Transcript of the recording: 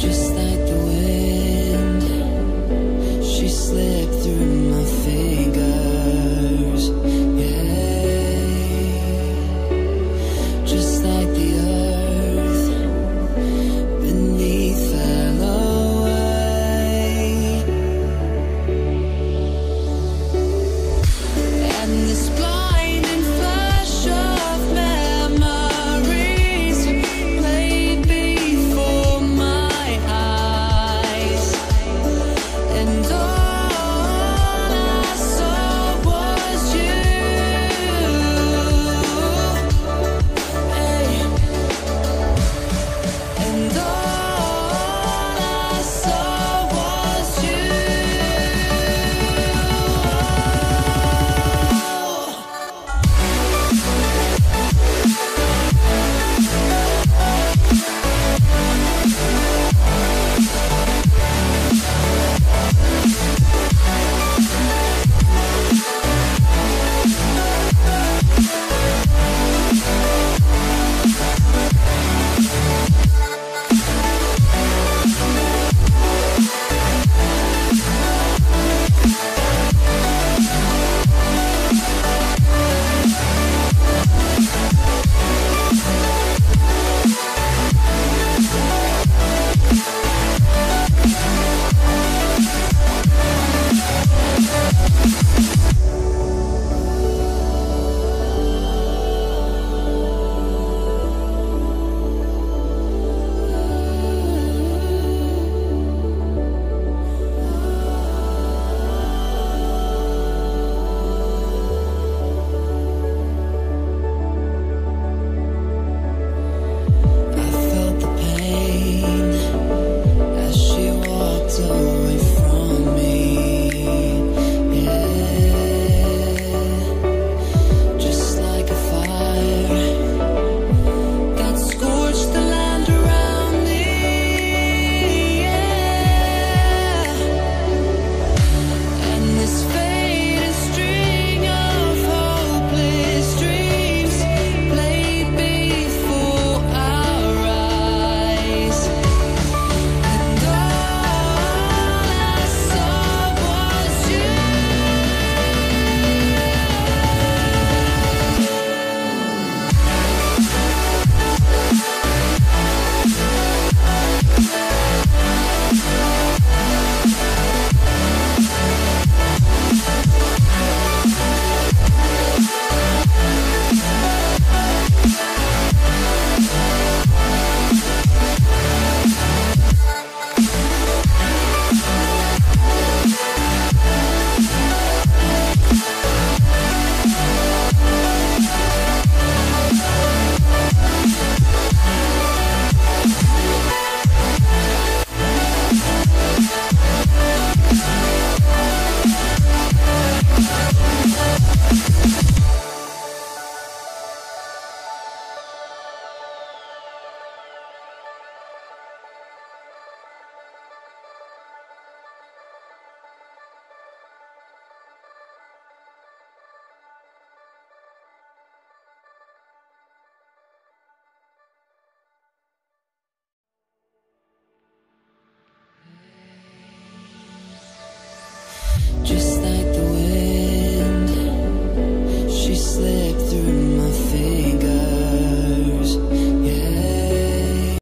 Just like